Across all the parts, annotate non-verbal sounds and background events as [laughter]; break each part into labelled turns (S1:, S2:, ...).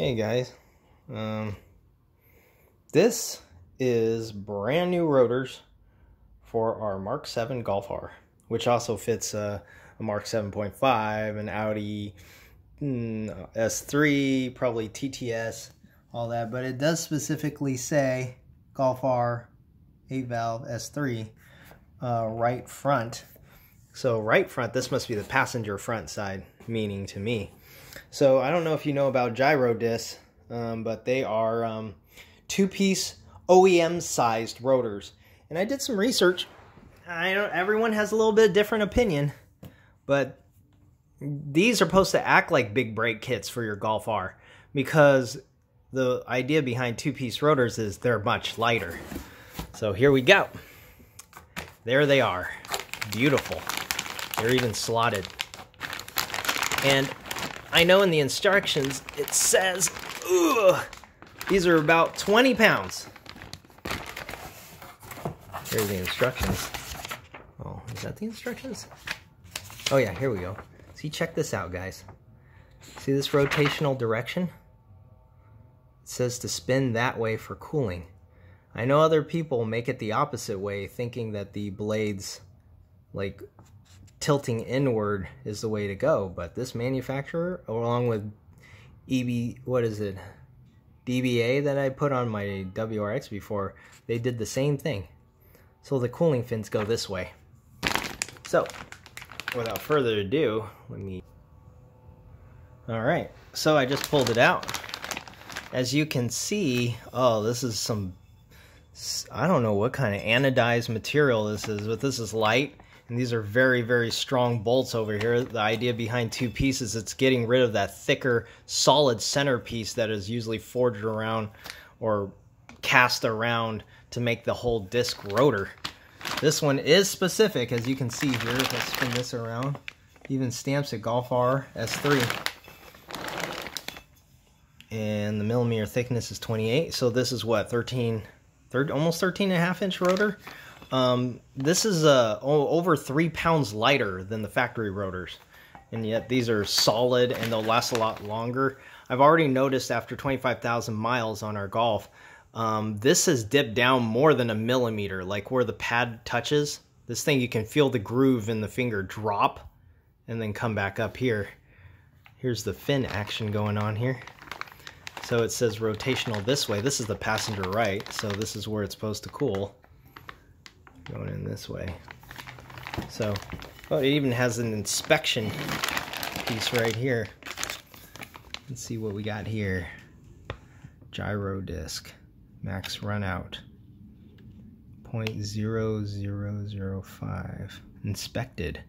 S1: Hey guys, um, this is brand new rotors for our Mark 7 Golf R, which also fits uh, a Mark 7.5, an Audi mm, S3, probably TTS, all that, but it does specifically say Golf R 8 valve S3 uh, right front. So right front, this must be the passenger front side, meaning to me. So I don't know if you know about GiroDiscs, um, but they are um, two-piece OEM-sized rotors. And I did some research. I know everyone has a little bit of different opinion, but these are supposed to act like big brake kits for your Golf R because the idea behind two-piece rotors is they're much lighter. So here we go. There they are. Beautiful. They're even slotted. And I know in the instructions it says, ugh, these are about 20 pounds. Here's the instructions. Oh, is that the instructions? Oh yeah, here we go. See, check this out, guys. See this rotational direction? It says to spin that way for cooling. I know other people make it the opposite way, thinking that the blades like tilting inward is the way to go. But this manufacturer, along with EB, what is it, DBA that I put on my WRX before, they did the same thing. So the cooling fins go this way. So, without further ado, let me... Alright, so I just pulled it out. As you can see, oh, this is some, I don't know what kind of anodized material this is, but this is light and these are very, very strong bolts over here. The idea behind two pieces, it's getting rid of that thicker, solid centerpiece that is usually forged around or cast around to make the whole disc rotor. This one is specific, as you can see here. If I spin this around, even stamps it Golf R S3. And the millimeter thickness is 28. So this is what, 13, third, almost 13 and a half inch rotor. Um, this is uh, over three pounds lighter than the factory rotors, and yet these are solid and they'll last a lot longer. I've already noticed after 25,000 miles on our Golf, um, this has dipped down more than a millimeter, like where the pad touches. This thing, you can feel the groove in the finger drop and then come back up here. Here's the fin action going on here. So it says rotational this way. This is the passenger right, so this is where it's supposed to cool going in this way. So, oh, it even has an inspection piece right here. Let's see what we got here. GiroDisc, max runout, 0.0005. Inspected,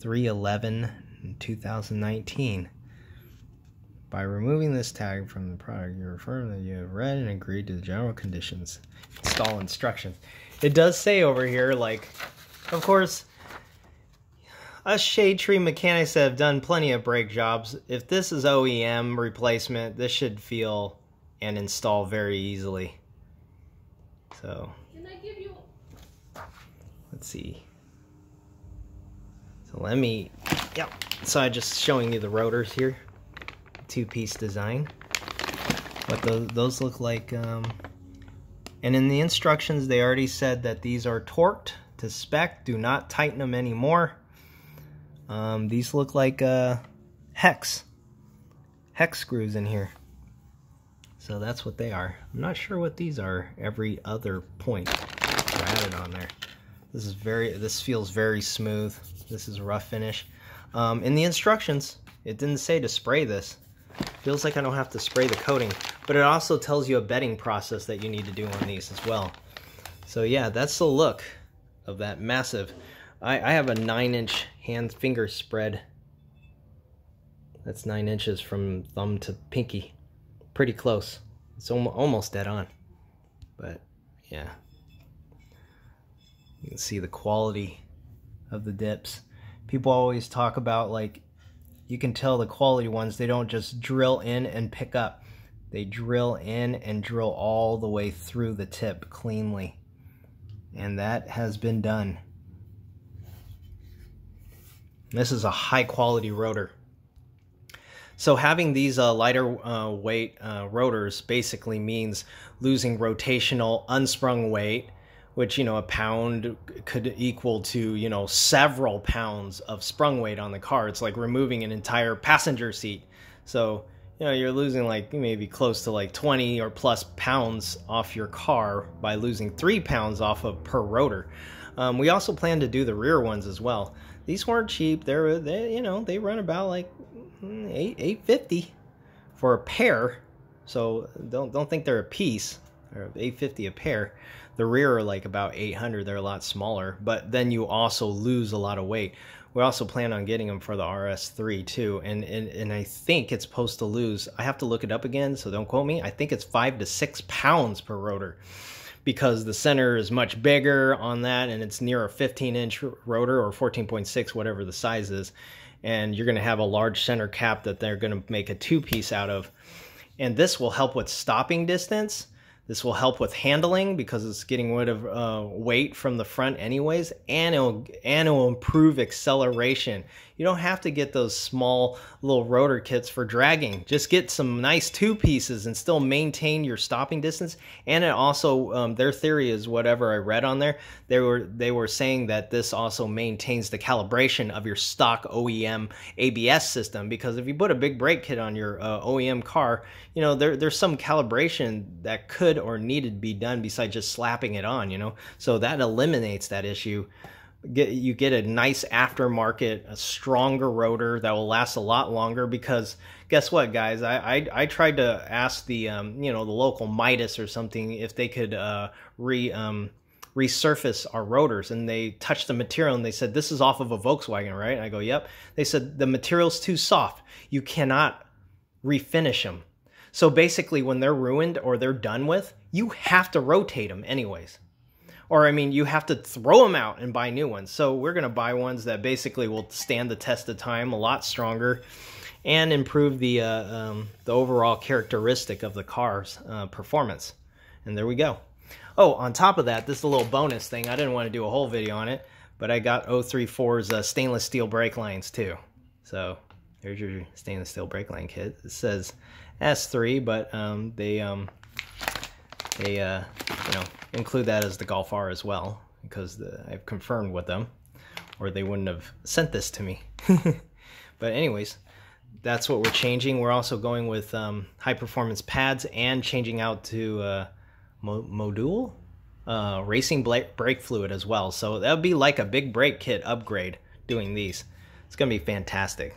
S1: 311 in 2019. By removing this tag from the product, you affirm that you have read and agreed to the general conditions. Install instructions. It does say over here, like, of course, us Shade Tree mechanics have done plenty of brake jobs. If this is OEM replacement, this should feel and install very easily. So, you... let's see. So let me, yep. So I'm just showing you the rotors here, two-piece design. What those, those look like. Um, and in the instructions, they already said that these are torqued to spec. Do not tighten them anymore. Um, these look like uh, hex. Hex screws in here. So that's what they are. I'm not sure what these are every other point added on there. This is very, this feels very smooth. This is a rough finish. Um, in the instructions, it didn't say to spray this. Feels like I don't have to spray the coating, but it also tells you a bedding process that you need to do on these as well. So yeah, that's the look of that massive. I, I have a nine inch hand finger spread. That's nine inches from thumb to pinky. Pretty close. It's almost dead on. But yeah. You can see the quality of the dips. People always talk about like you can tell the quality ones, they don't just drill in and pick up. They drill in and drill all the way through the tip cleanly. And that has been done. This is a high quality rotor. So having these uh, lighter uh, weight uh, rotors basically means losing rotational unsprung weight, which you know a pound could equal to you know several pounds of sprung weight on the car. It's like removing an entire passenger seat. So you know you're losing like maybe close to like 20 or plus pounds off your car by losing three pounds off of per rotor. Um, we also plan to do the rear ones as well. These weren't cheap. They're they you know they run about like eight eight fifty for a pair. So don't don't think they're a piece. Eight fifty a pair. The rear are like about eight hundred. They're a lot smaller, but then you also lose a lot of weight. We also plan on getting them for the RS3 too, and, and and I think it's supposed to lose. I have to look it up again, so don't quote me. I think it's five to six pounds per rotor because the center is much bigger on that and it's near a 15 inch rotor or 14.6 whatever the size is and you're going to have a large center cap that they're going to make a two piece out of. And this will help with stopping distance. This will help with handling because it's getting rid of uh, weight from the front anyways, and it'll, and it'll improve acceleration. You don't have to get those small little rotor kits for dragging. Just get some nice two pieces and still maintain your stopping distance. And it also, um, their theory is whatever I read on there. They were they were saying that this also maintains the calibration of your stock OEM ABS system because if you put a big brake kit on your uh, OEM car, you know there there's some calibration that could or needed to be done besides just slapping it on. You know, so that eliminates that issue get you get a nice aftermarket, a stronger rotor that will last a lot longer. Because guess what, guys? I I, I tried to ask the um, you know the local Midas or something if they could uh, re um, resurface our rotors, and they touched the material and they said this is off of a Volkswagen, right? And I go, yep. They said the material's too soft. You cannot refinish them. So basically, when they're ruined or they're done with, you have to rotate them anyways or I mean, you have to throw them out and buy new ones. So we're going to buy ones that basically will stand the test of time, a lot stronger, and improve the uh, um, the overall characteristic of the car's uh, performance. And there we go. Oh, on top of that, this is a little bonus thing. I didn't want to do a whole video on it, but I got 034's uh, stainless steel brake lines too. So there's your stainless steel brake line kit. It says S3, but um, they um, they uh, you know include that as the Golf R as well because the, I've confirmed with them or they wouldn't have sent this to me. [laughs] but anyways, that's what we're changing. We're also going with um, high performance pads and changing out to uh, Mo Motul uh, racing brake fluid as well. So that would be like a big brake kit upgrade doing these. It's going to be fantastic.